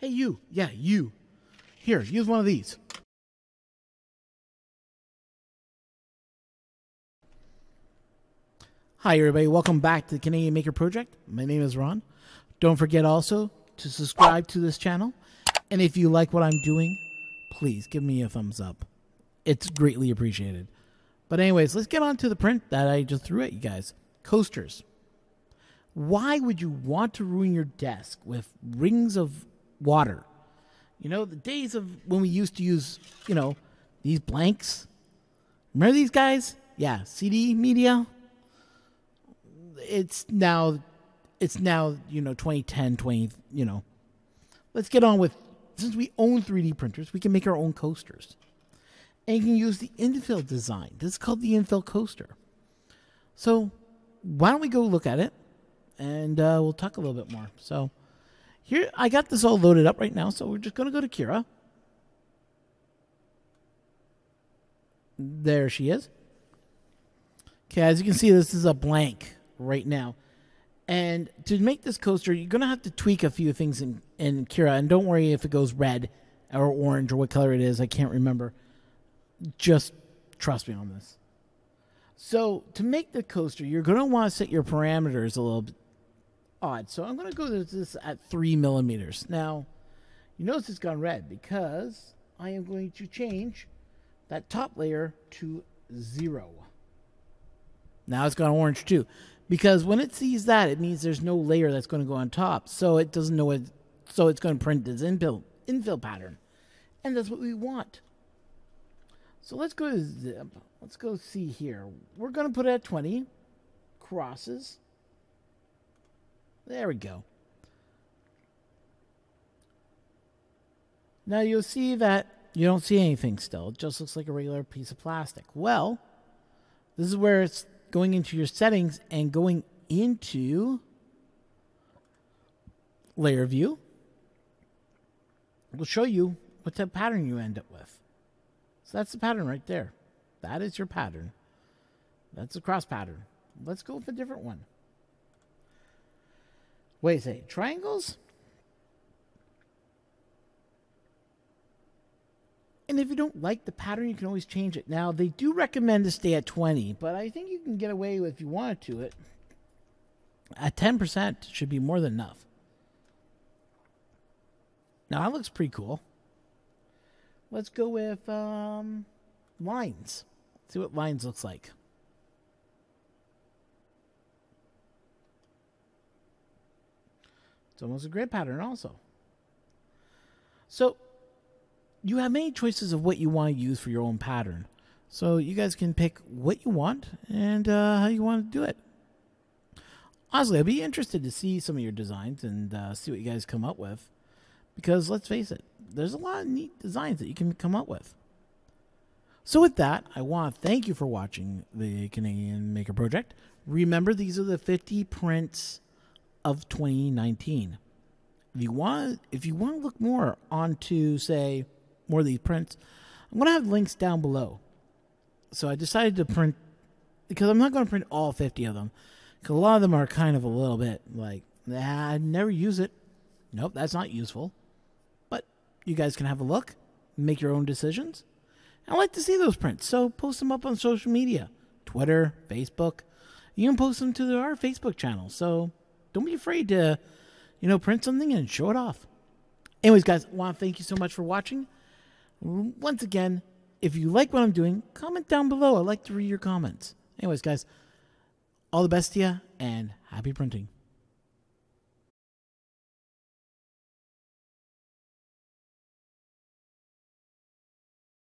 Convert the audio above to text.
Hey, you. Yeah, you. Here, use one of these. Hi, everybody. Welcome back to the Canadian Maker Project. My name is Ron. Don't forget also to subscribe to this channel. And if you like what I'm doing, please give me a thumbs up. It's greatly appreciated. But, anyways, let's get on to the print that I just threw at you guys coasters. Why would you want to ruin your desk with rings of water? You know, the days of when we used to use, you know, these blanks. Remember these guys? Yeah, CD media. It's now it's now, you know, 2010, 20, you know. Let's get on with since we own 3D printers, we can make our own coasters. And you can use the infill design. This is called the infill coaster. So, why don't we go look at it and uh, we'll talk a little bit more. So, here, I got this all loaded up right now, so we're just going to go to Cura. There she is. Okay, as you can see, this is a blank right now. And to make this coaster, you're going to have to tweak a few things in, in Cura. And don't worry if it goes red or orange or what color it is. I can't remember. Just trust me on this. So to make the coaster, you're going to want to set your parameters a little bit odd. So I'm going to go to this at three millimeters. Now, you notice it's gone red because I am going to change that top layer to zero. Now it's gone orange too. Because when it sees that, it means there's no layer that's going to go on top. So it doesn't know it. So it's going to print this infill, infill pattern. And that's what we want. So let's go to zip. Let's go see here. We're going to put it at 20. Crosses. There we go. Now you'll see that you don't see anything still. It just looks like a regular piece of plastic. Well, this is where it's going into your settings and going into layer view We'll show you what type of pattern you end up with. So that's the pattern right there. That is your pattern. That's a cross pattern. Let's go with a different one. Wait a second. Triangles? And if you don't like the pattern, you can always change it. Now, they do recommend to stay at 20, but I think you can get away with, if you wanted to, it at 10% should be more than enough. Now, that looks pretty cool. Let's go with um, lines. See what lines looks like. It's almost a grid pattern also. So you have many choices of what you want to use for your own pattern. So you guys can pick what you want and uh, how you want to do it. Honestly, I'd be interested to see some of your designs and uh, see what you guys come up with. Because let's face it, there's a lot of neat designs that you can come up with. So with that, I want to thank you for watching the Canadian Maker Project. Remember, these are the 50 prints of 2019. If you want, if you want to look more onto, say, more of these prints, I'm going to have links down below. So I decided to print because I'm not going to print all 50 of them because a lot of them are kind of a little bit like, nah, I never use it. Nope, that's not useful. But you guys can have a look, make your own decisions. I like to see those prints, so post them up on social media Twitter, Facebook. You can post them to our Facebook channel. So don't be afraid to, you know, print something and show it off. Anyways, guys, I want to thank you so much for watching. Once again, if you like what I'm doing, comment down below. I like to read your comments. Anyways, guys, all the best to you and happy printing.